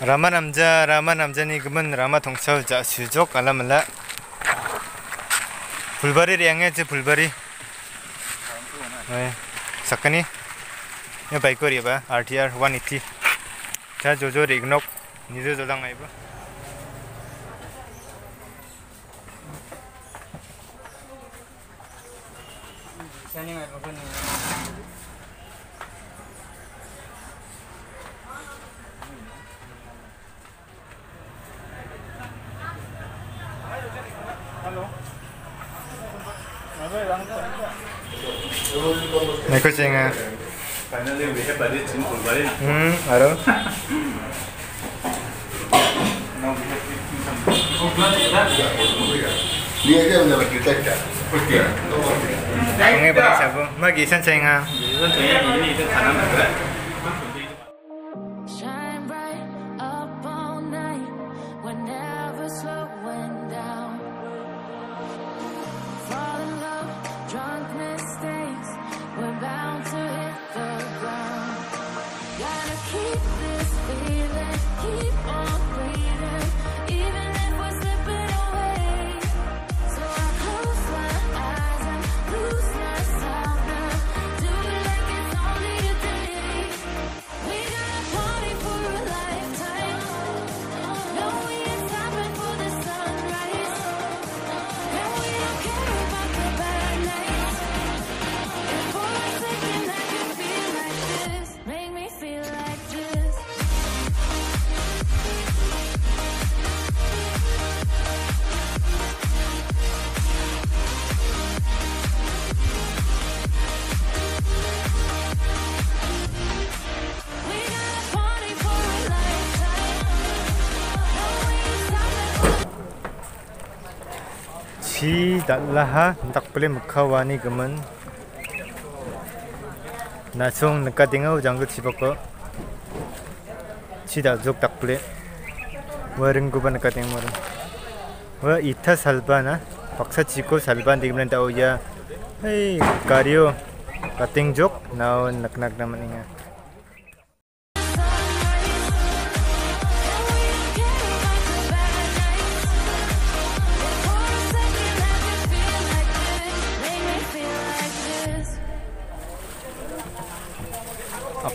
라마 남자 라마 남자니 그만 라마 동철 자 수족 알라말라 불바리 양해 제 불바리 네 sakani ya bike ko riba RTR 180 cha jojo rignok nijo jodang aiba 那个谁啊？嗯，还有。Chi dalaha tak boleh mekawani gemen. Nasung neka tingau janggut siboko. Chi dak jok tak boleh. Waring guban neka tingau waring. Wa ita salbana. Paksa chiko salban digmen tau ya. Hey, kario. Kating jok now nak nak naman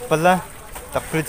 inga. Apalah tak boleh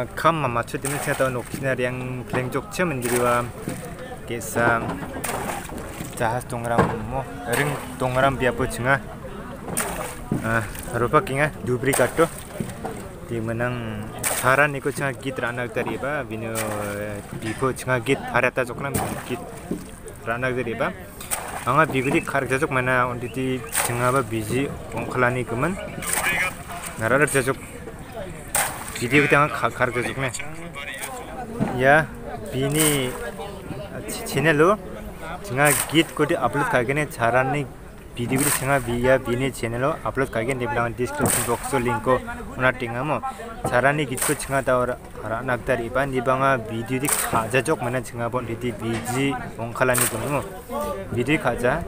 like kam mama chu dim cha tahun okina yang pleng jok che mendiriwa kesa jahas tongram mo ring tongram biapo chinga rupa kinga dubri kato di menang saran iko chinga git ranak dariba bino bipo chinga git harata jokna git ranak dariba anga bigudi khar jajok mana onditi chinga ba biji ongkhlani kuman narar jajok 비디오 그냥 가르쳐 주면. ya bini channel jinga git ko de upload ka gene charan ni video bi singa bi ya bini channel upload ka gene blang description box so link ko una tinga mo charan ni git ko jinga da or ara nak dar iba ni banga video di khaja jok mana jinga bon di di biji ong khala ni kono video khaja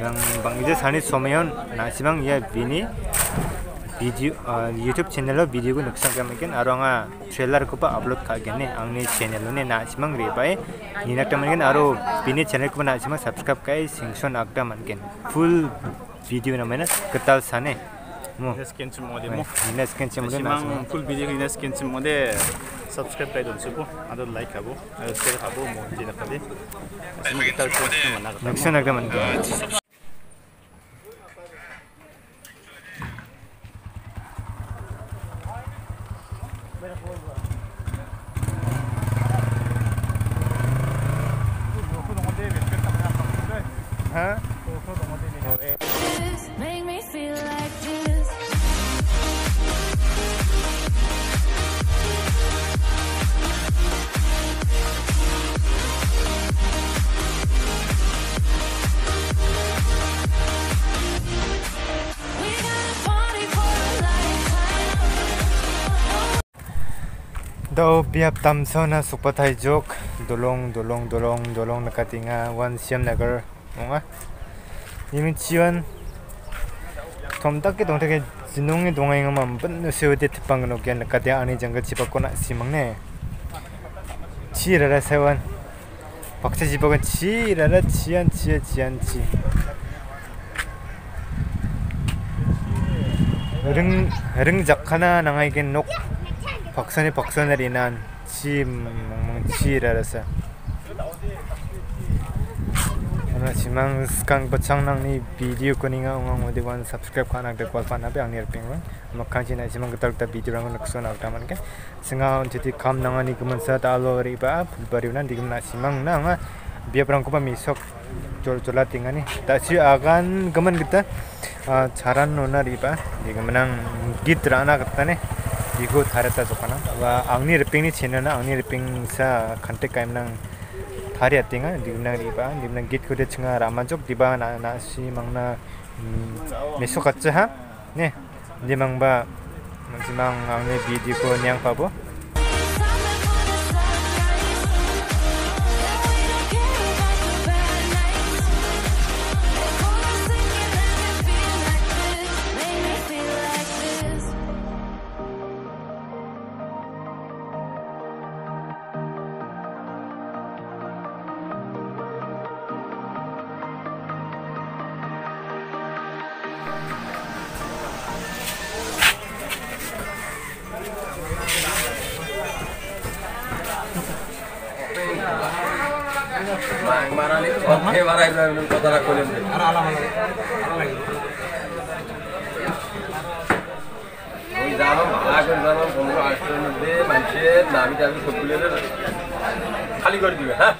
yang bang je sani somayon na sibang ya bini video YouTube channel हो भिडियोको नोक्सानमेकेन अरू अँ ट्रेलरको पो अपलोड खाने आउने च्यानल हुने नाचिमङ रे पाए हिँडेकेन अरू बिने च्यानलको पनि नाचिमा सब्सक्राइब काए सिङ्सो नक्ट मनकेन फुल भिडियो नमेन कताल छाने Huh? Tau piap tam na sukpa jok. Dolong dolong dolong dolong nakatinga wan siam nagar. Nonga yimi chiwan. Tom takke dong take jinong e dong ainga mam ban no sewe de tipang no kya nakatia ani jangga chipa kona simang ne chi ra ra sewan bakcha chipa kan chi ra chian chi chian chi. Reng reng jakhana nangai gen nok. 박선이 박선을 인한 치 치라라서 ana simang skang bachang nang ni video ko ninga ong ong de wan subscribe khana de kwal pana be angir ping wan makang china simang gatal ta video rang nak sona ta man ke singa on jiti kam nang ani kuman sa ta lo ri ba bari nan digum na simang na nga bia prang ko pa mi sok jol jola tinga ni ta si agan gaman kita charan nona ri ba digum nang git rana katta ne 이거 다렸다 줬거나 와 앙니 르핑니 채널나 앙니 르핑 사 컨택 가임랑 다리 아띵아 니나 리바 니나 깃 코데 층아 라만족 디바 나나 시망나 메소 같지 하? 네 니망바 마지막 앙니 비디오 냥 바보 খালি করে দিবে হ্যাঁ?